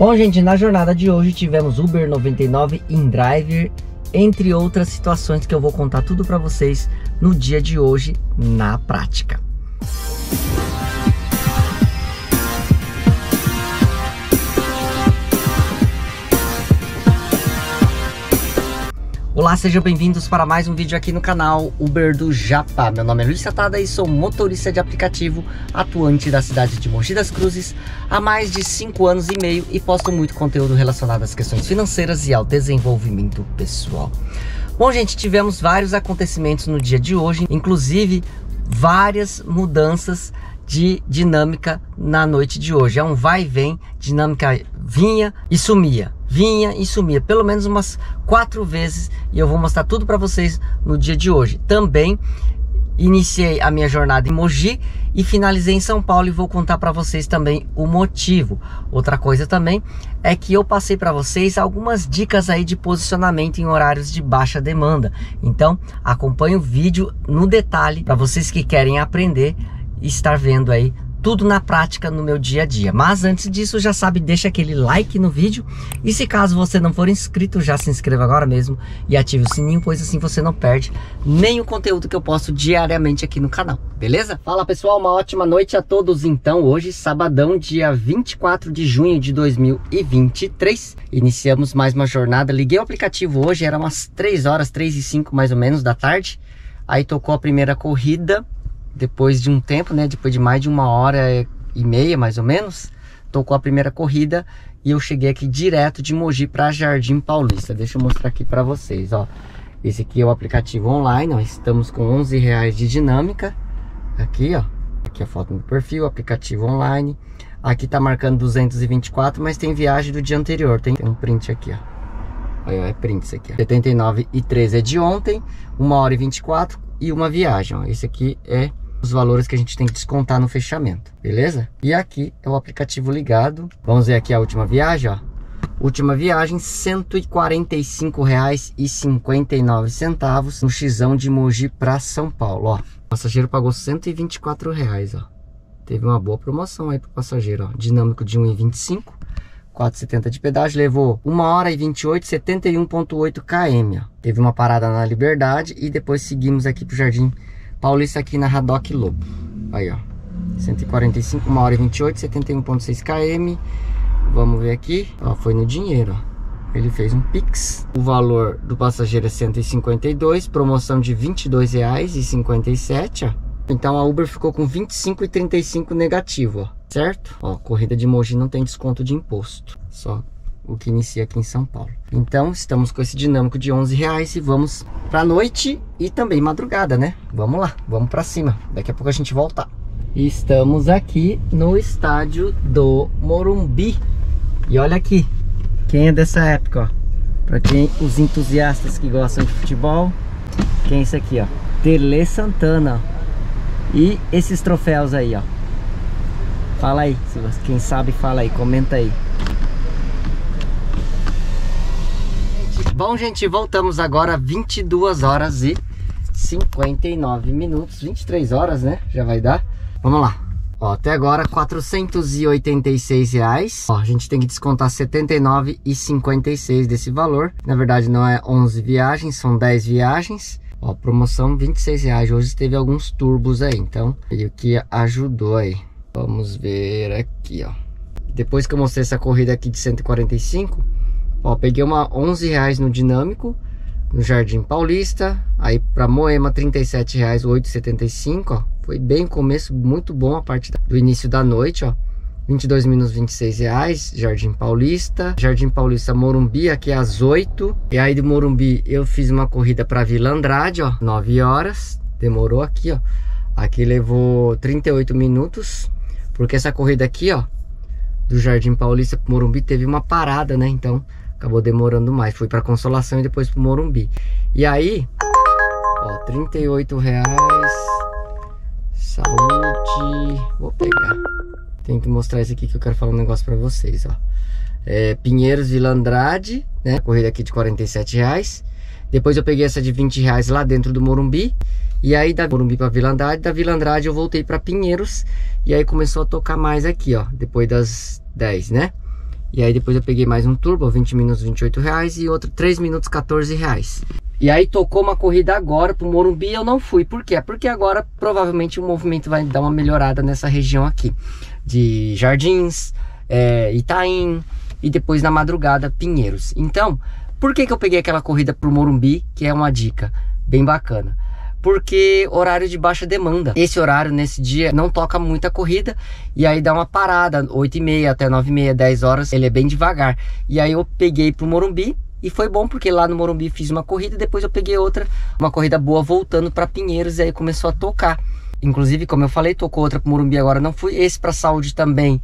Bom, gente, na jornada de hoje tivemos Uber 99, InDriver, entre outras situações que eu vou contar tudo para vocês no dia de hoje na prática. Olá, sejam bem-vindos para mais um vídeo aqui no canal Uber do Japa. Meu nome é Luiz Satada e sou motorista de aplicativo atuante da cidade de Mogi das Cruzes há mais de 5 anos e meio e posto muito conteúdo relacionado às questões financeiras e ao desenvolvimento pessoal. Bom, gente, tivemos vários acontecimentos no dia de hoje, inclusive várias mudanças de dinâmica na noite de hoje. É um vai e vem, dinâmica vinha e sumia vinha e sumia pelo menos umas quatro vezes e eu vou mostrar tudo para vocês no dia de hoje. Também iniciei a minha jornada em Mogi e finalizei em São Paulo e vou contar para vocês também o motivo. Outra coisa também é que eu passei para vocês algumas dicas aí de posicionamento em horários de baixa demanda. Então, acompanhe o vídeo no detalhe para vocês que querem aprender estar vendo aí tudo na prática no meu dia a dia. Mas antes disso, já sabe, deixa aquele like no vídeo e se caso você não for inscrito, já se inscreva agora mesmo e ative o sininho, pois assim você não perde nem o conteúdo que eu posto diariamente aqui no canal, beleza? Fala pessoal, uma ótima noite a todos então. Hoje, sabadão, dia 24 de junho de 2023, iniciamos mais uma jornada. Liguei o aplicativo hoje, era umas 3 horas, 3 e 5 mais ou menos da tarde. Aí tocou a primeira corrida depois de um tempo, né, depois de mais de uma hora e meia mais ou menos, tocou a primeira corrida e eu cheguei aqui direto de Mogi para Jardim Paulista. Deixa eu mostrar aqui para vocês, ó. Esse aqui é o aplicativo online, nós estamos com 11 reais de dinâmica. Aqui, ó. Aqui a foto do perfil, aplicativo online. Aqui tá marcando 224, mas tem viagem do dia anterior. Tem, um print aqui, ó. Olha, é print isso aqui, ó. 79 e 13 é de ontem, 1 hora e 24 e uma viagem, ó. Esse aqui é os valores que a gente tem que descontar no fechamento, beleza? E aqui é o aplicativo ligado. Vamos ver aqui a última viagem, ó. Última viagem, R$ 145,59 no xão de Mogi para São Paulo, ó. O passageiro pagou 124 reais, ó. Teve uma boa promoção aí pro passageiro, ó. Dinâmico de 1,25, 4,70 de pedágio, levou 1 hora e 28, 71,8 km, ó. Teve uma parada na Liberdade e depois seguimos aqui pro Jardim Paulista aqui na Radoc Lobo. Aí, ó. 145, 1 hora e 28, 71.6 km. Vamos ver aqui. Ó, foi no dinheiro, ó. Ele fez um Pix. O valor do passageiro é 152, promoção de R$ 22,57, ó. Então a Uber ficou com 25,35 negativo, ó. Certo? Ó, corrida de Mogi não tem desconto de imposto. Só o que inicia aqui em São Paulo. Então, estamos com esse dinâmico de 11 reais e vamos para noite e também madrugada, né? Vamos lá, vamos para cima. Daqui a pouco a gente volta. Estamos aqui no estádio do Morumbi. E olha aqui, quem é dessa época, ó. Para quem os entusiastas que gostam de futebol, quem é esse aqui, ó? Tele Santana. E esses troféus aí, ó. Fala aí, quem sabe fala aí, comenta aí. Bom, gente, voltamos agora 22 horas e 59 minutos, 23 horas, né? Já vai dar. Vamos lá. Ó, até agora 486 reais. Ó, a gente tem que descontar 79,56 desse valor. Na verdade não é 11 viagens, são 10 viagens. Ó, promoção 26 reais. Hoje teve alguns turbos aí, então meio que ajudou aí. Vamos ver aqui, ó. Depois que eu mostrei essa corrida aqui de 145, Ó, peguei uma 11 reais no Dinâmico, no Jardim Paulista. Aí para Moema, 37 reais, 8,75, ó. Foi bem começo, muito bom a parte do início da noite, ó. 22 minutos 26 reais, Jardim Paulista. Jardim Paulista Morumbi, aqui às 8. E aí do Morumbi eu fiz uma corrida para Vila Andrade, ó, 9 horas. Demorou aqui, ó. Aqui levou 38 minutos, porque essa corrida aqui, ó, do Jardim Paulista pro Morumbi teve uma parada, né? Então acabou demorando mais. Fui para Consolação e depois pro Morumbi. E aí, ó, 38 reais. Saúde. Vou pegar. Tem que mostrar isso aqui que eu quero falar um negócio para vocês, ó. É, Pinheiros Vila Andrade, né? Corrida aqui de 47 reais. Depois eu peguei essa de 20 reais lá dentro do Morumbi. E aí da Morumbi para Vila Andrade, da Vila Andrade eu voltei para Pinheiros. E aí começou a tocar mais aqui, ó. Depois das 10, né? E aí depois eu peguei mais um turbo, 20 minutos 28 reais e outro 3 minutos 14 reais. E aí tocou uma corrida agora pro Morumbi eu não fui. Por quê? Porque agora provavelmente o movimento vai dar uma melhorada nessa região aqui. De Jardins, é, Itaim e depois na madrugada Pinheiros. Então, por que, que eu peguei aquela corrida pro Morumbi? Que é uma dica bem bacana porque horário de baixa demanda. Esse horário nesse dia não toca muita corrida e aí dá uma parada, 8 e meia até 9 e meia, 10 horas, ele é bem devagar. E aí eu peguei pro Morumbi e foi bom porque lá no Morumbi fiz uma corrida, depois eu peguei outra, uma corrida boa voltando para Pinheiros e aí começou a tocar. Inclusive, como eu falei, tocou outra pro Morumbi agora não fui. Esse para saúde também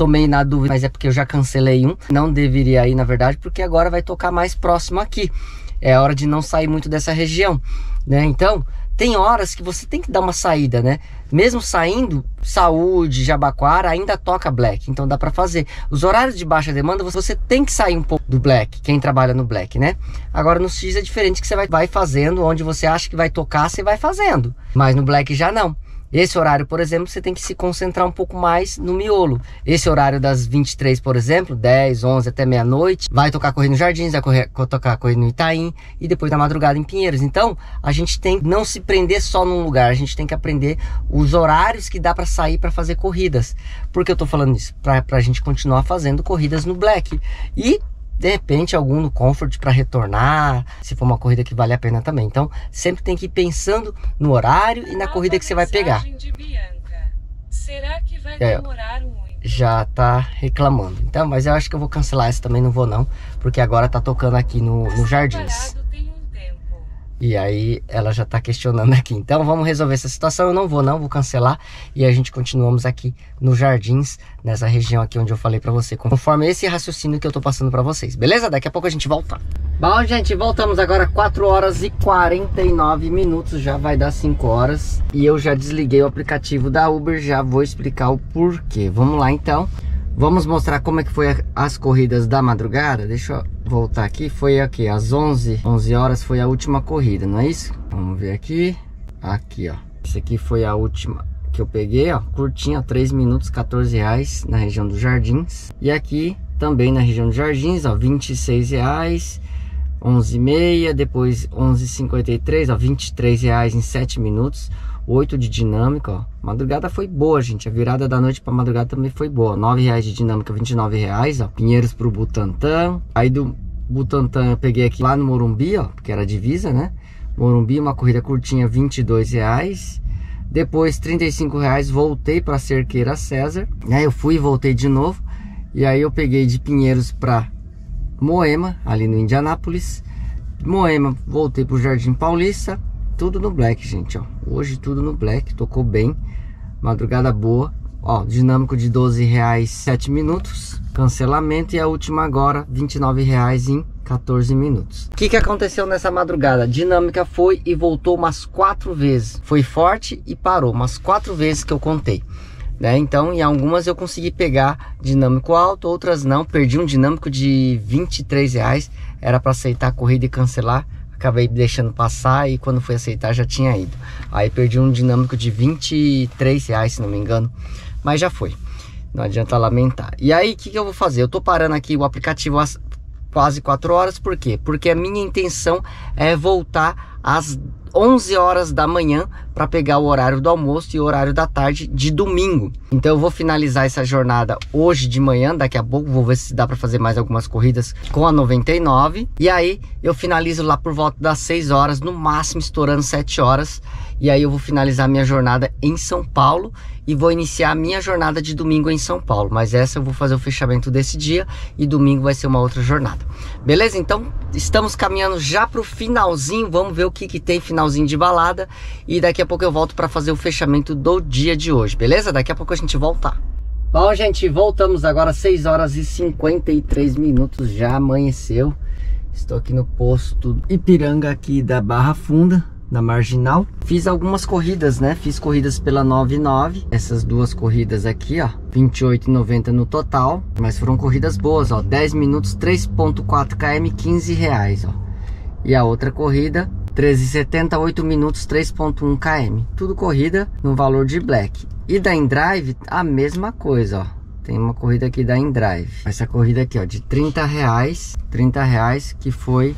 tomei na dúvida, mas é porque eu já cancelei um. Não deveria ir, na verdade, porque agora vai tocar mais próximo aqui. É hora de não sair muito dessa região né? Então, tem horas que você tem que dar uma saída, né? Mesmo saindo, saúde, Jabaquara ainda toca black, então dá para fazer. Os horários de baixa demanda, você tem que sair um pouco do black, quem trabalha no black, né? Agora no X é diferente que você vai, vai fazendo, onde você acha que vai tocar, você vai fazendo. Mas no black já não. Esse horário, por exemplo, você tem que se concentrar um pouco mais no miolo. Esse horário das 23, por exemplo, 10, 11 até meia-noite, vai tocar corrida no Jardins, vai correr, tocar corrida no Itaim e depois na madrugada em Pinheiros. Então, a gente tem que não se prender só num lugar, a gente tem que aprender os horários que dá para sair para fazer corridas. Por que eu tô falando isso? Para a gente continuar fazendo corridas no Black. E de repente algum no comfort para retornar, se for uma corrida que vale a pena também. Então, sempre tem que ir pensando no horário e na corrida que você vai pegar. Será que vai é, demorar muito? Já tá reclamando. Então, mas eu acho que eu vou cancelar essa também, não vou não, porque agora tá tocando aqui no, no Jardins. E aí ela já está questionando aqui. Então vamos resolver essa situação. Eu não vou não, vou cancelar. E a gente continuamos aqui nos Jardins, nessa região aqui onde eu falei para você. Conforme esse raciocínio que eu tô passando para vocês. Beleza? Daqui a pouco a gente volta. Bom, gente, voltamos agora 4 horas e 49 minutos. Já vai dar 5 horas. E eu já desliguei o aplicativo da Uber. Já vou explicar o porquê. Vamos lá então. Vamos mostrar como é que foi as corridas da madrugada. Deixa eu voltar aqui. Foi aqui, às 11, 11 horas foi a última corrida, não é isso? Vamos ver aqui. Aqui, ó. Esse aqui foi a última que eu peguei, ó. Curtinha, 3 minutos, 14 reais na região dos Jardins. E aqui também na região dos Jardins, ó, 26 reais. 11 e meia, depois 11,53, ó, 23 reais em 7 minutos. 8 de dinâmica, ó. Madrugada foi boa, gente. A virada da noite pra madrugada também foi boa. 9 reais de dinâmica, 29 reais, ó. Pinheiros pro Butantã. Aí do Butantã eu peguei aqui lá no Morumbi, ó, porque era divisa, né? Morumbi, uma corrida curtinha, 22 reais. Depois, 35 reais, voltei pra Cerqueira César. Aí eu fui e voltei de novo. E aí eu peguei de Pinheiros pra Moema, ali no Indianápolis. Moema, voltei pro Jardim Paulista tudo no black, gente, ó. Hoje tudo no black, tocou bem. Madrugada boa. Ó, dinâmico de 12 reais 7 minutos. Cancelamento e a última agora, 29 reais em 14 minutos. O que, que aconteceu nessa madrugada? dinâmica foi e voltou umas quatro vezes. Foi forte e parou, umas quatro vezes que eu contei. Né? Então, em algumas eu consegui pegar dinâmico alto, outras não. Perdi um dinâmico de 23 reais. Era para aceitar a corrida e cancelar acabei deixando passar e quando fui aceitar já tinha ido. Aí perdi um dinâmico de 23 reais, se não me engano, mas já foi. Não adianta lamentar. E aí, o que, que eu vou fazer? Eu tô parando aqui o aplicativo às quase 4 horas, por quê? Porque a minha intenção é voltar às 11 horas da manhã para pegar o horário do almoço e o horário da tarde de domingo. Então eu vou finalizar essa jornada hoje de manhã, daqui a pouco vou ver se dá para fazer mais algumas corridas com a 99 e aí eu finalizo lá por volta das 6 horas, no máximo estourando 7 horas e aí eu vou finalizar minha jornada em São Paulo e vou iniciar a minha jornada de domingo em São Paulo. Mas essa eu vou fazer o fechamento desse dia e domingo vai ser uma outra jornada. Beleza? Então estamos caminhando já para o finalzinho. Vamos ver o que, que tem finalzinho de balada e daqui a pouco eu volto para fazer o fechamento do dia de hoje. Beleza? Daqui a pouco a gente volta. Bom, gente, voltamos agora 6 horas e 53 minutos. Já amanheceu. Estou aqui no posto Ipiranga aqui da Barra Funda na Marginal. Fiz algumas corridas, né? Fiz corridas pela 99, essas duas corridas aqui, ó, 28,90 no total, mas foram corridas boas, ó, 10 minutos, 3.4 km, 15 reais, ó. E a outra corrida, 13,70, 8 minutos, 3.1 km. Tudo corrida no valor de black. E da InDrive, a mesma coisa, ó. tem uma corrida aqui da Indrive. Essa corrida aqui, ó, de 30 reais, 30 reais, que foi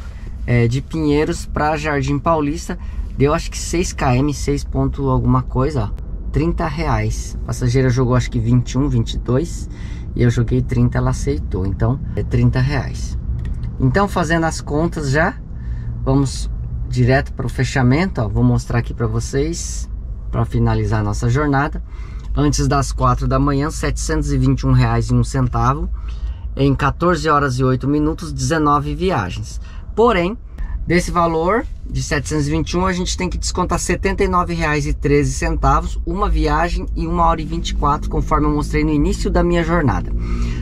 é, de Pinheiros para Jardim Paulista. Deu acho que 6 km, 6 ponto alguma coisa, ó. 30 reais. A passageira jogou acho que 21, 22 e eu joguei 30, ela aceitou. Então é 30 reais. Então fazendo as contas já, vamos direto para o fechamento. Ó. Vou mostrar aqui para vocês para finalizar a nossa jornada. Antes das 4 da manhã, R$ 721,01. Em 14 horas e 8 minutos, 19 viagens. Porém, desse valor de 721, a gente tem que descontar R$ 79,13, uma viagem e 1 hora e 24, conforme eu mostrei no início da minha jornada.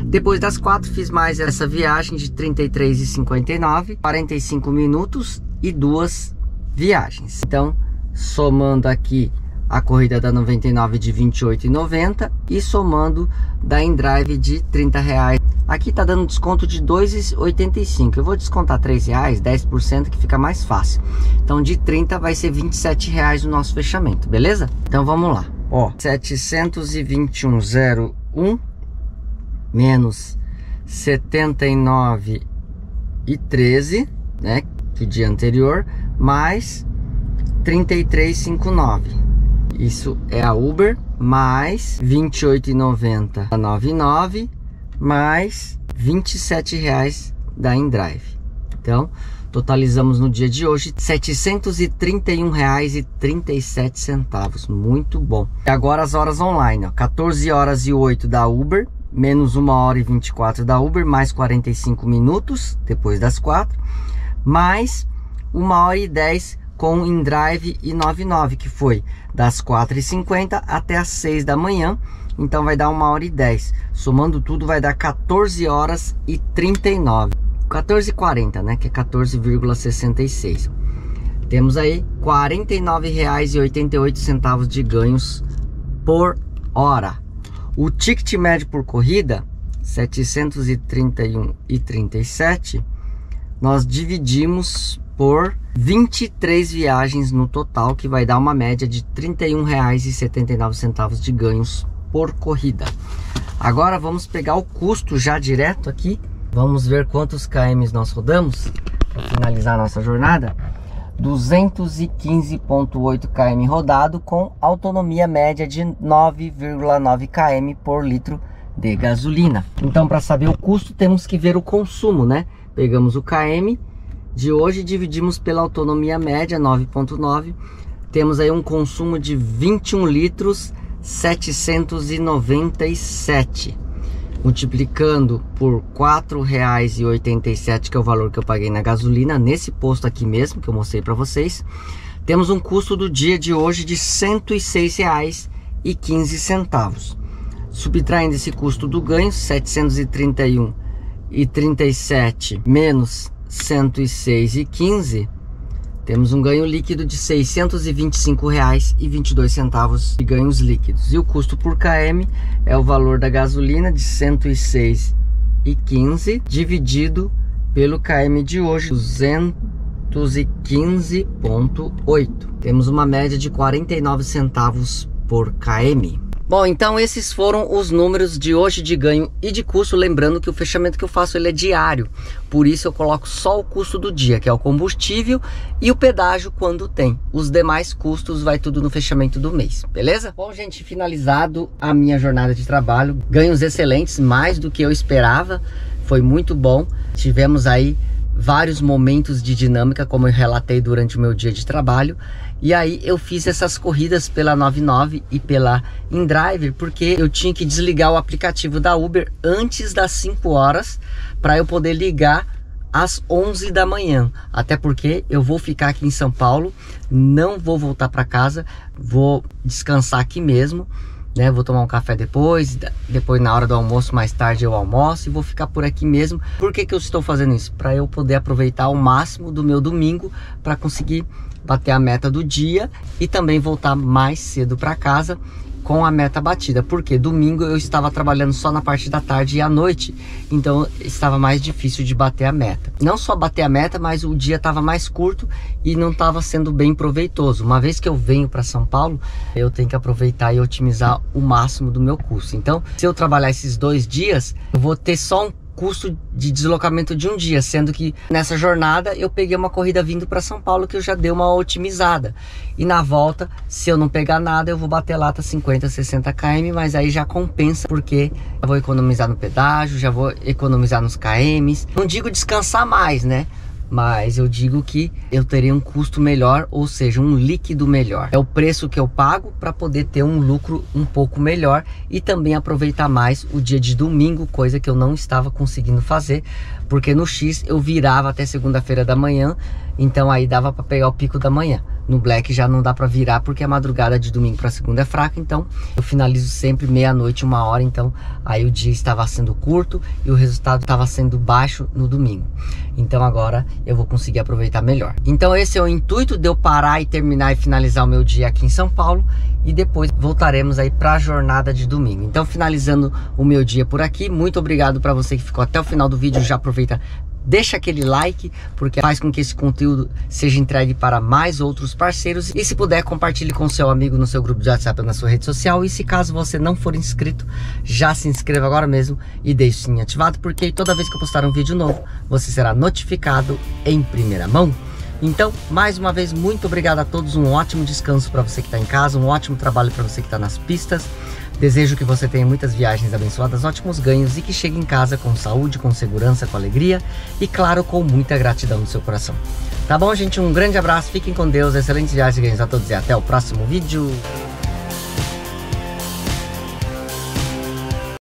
Depois das quatro, fiz mais essa viagem de 33,59, 45 minutos e duas viagens. Então, somando aqui a corrida da 99 de 28,90 e somando da Endrive de 30 reais. Aqui tá dando desconto de 2,85. Eu vou descontar 3 reais, 10% que fica mais fácil. Então de 30 vai ser 27 reais o nosso fechamento, beleza? Então vamos lá. Ó, 721,01 menos 79 e 13, né, que o dia anterior, mais 33,59 isso é a Uber, mais R$ 28,90 a 99 mais R$ 27,00 da InDrive. Então, totalizamos no dia de hoje R$ 731,37. Muito bom. E agora as horas online, ó, 14 horas e 8 da Uber, menos 1 hora e 24 da Uber, mais 45 minutos depois das 4, mais 1 hora e 10 com InDrive e 99, que foi das 4h50 até as 6 da manhã. Então vai dar 1 hora e 10. Somando tudo vai dar 14 horas e 39. 14,40, né? Que é 14,66. Temos aí R$ 49,88 de ganhos por hora. O ticket médio por corrida, 731,37, nós dividimos por 23 viagens no total, que vai dar uma média de R$ 31,79 de ganhos por corrida. Agora vamos pegar o custo já direto aqui. Vamos ver quantos km nós rodamos para finalizar nossa jornada. 215.8 km rodado com autonomia média de 9,9 km por litro de gasolina. Então, para saber o custo, temos que ver o consumo, né? Pegamos o km de hoje dividimos pela autonomia média 9.9 temos aí um consumo de 21 litros 797 multiplicando por R$ 4,87 que é o valor que eu paguei na gasolina nesse posto aqui mesmo que eu mostrei para vocês temos um custo do dia de hoje de R$ 106,15 subtraindo esse custo do ganho 731,37 menos 106,15, temos um ganho líquido de R$ 625,22 de ganhos líquidos. E o custo por km é o valor da gasolina de R$ 106,15 dividido pelo km de hoje, 215,8. Temos uma média de 49 centavos por km. Bom, então esses foram os números de hoje de ganho e de custo, lembrando que o fechamento que eu faço ele é diário, por isso eu coloco só o custo do dia, que é o combustível e o pedágio quando tem. Os demais custos vai tudo no fechamento do mês, beleza? Bom, gente, finalizado a minha jornada de trabalho, ganhos excelentes, mais do que eu esperava, foi muito bom. Tivemos aí vários momentos de dinâmica, como eu relatei durante o meu dia de trabalho. E aí eu fiz essas corridas pela 99 e pela InDrive, porque eu tinha que desligar o aplicativo da Uber antes das 5 horas para eu poder ligar às 11 da manhã. Até porque eu vou ficar aqui em São Paulo, não vou voltar para casa, vou descansar aqui mesmo né? Vou tomar um café depois, depois na hora do almoço, mais tarde eu almoço e vou ficar por aqui mesmo. Por que, que eu estou fazendo isso? Para eu poder aproveitar o máximo do meu domingo para conseguir bater a meta do dia e também voltar mais cedo para casa com a meta batida, porque domingo eu estava trabalhando só na parte da tarde e à noite, então estava mais difícil de bater a meta. Não só bater a meta, mas o dia estava mais curto e não estava sendo bem proveitoso. Uma vez que eu venho para São Paulo, eu tenho que aproveitar e otimizar o máximo do meu curso. Então, se eu trabalhar esses dois dias, eu vou ter só um custo de deslocamento de um dia, sendo que nessa jornada eu peguei uma corrida vindo para São Paulo que eu já dei uma otimizada. E na volta, se eu não pegar nada, eu vou bater lata 50, 60 km, mas aí já compensa porque eu vou economizar no pedágio, já vou economizar nos KMs. Não digo descansar mais, né? Mas eu digo que eu teria um custo melhor, ou seja, um líquido melhor. É o preço que eu pago para poder ter um lucro um pouco melhor e também aproveitar mais o dia de domingo, coisa que eu não estava conseguindo fazer, porque no X eu virava até segunda-feira da manhã, então aí dava para pegar o pico da manhã. No Black já não dá para virar porque a madrugada de domingo para segunda é fraca, então eu finalizo sempre meia-noite, uma hora, então aí o dia estava sendo curto e o resultado estava sendo baixo no domingo. Então agora eu vou conseguir aproveitar melhor. Então esse é o intuito de eu parar e terminar e finalizar o meu dia aqui em São Paulo e depois voltaremos aí para a jornada de domingo. Então finalizando o meu dia por aqui, muito obrigado para você que ficou até o final do vídeo, já aproveita deixa aquele like, porque faz com que esse conteúdo seja entregue para mais outros parceiros. E se puder, compartilhe com seu amigo no seu grupo de WhatsApp na sua rede social. E se caso você não for inscrito, já se inscreva agora mesmo e deixe o sininho ativado, porque toda vez que eu postar um vídeo novo, você será notificado em primeira mão. Então, mais uma vez, muito obrigado a todos, um ótimo descanso para você que está em casa, um ótimo trabalho para você que está nas pistas. Desejo que você tenha muitas viagens abençoadas, ótimos ganhos e que chegue em casa com saúde, com segurança, com alegria e, claro, com muita gratidão no seu coração. Tá bom, gente? Um grande abraço, fiquem com Deus, excelentes viagens e ganhos a todos e até o próximo vídeo.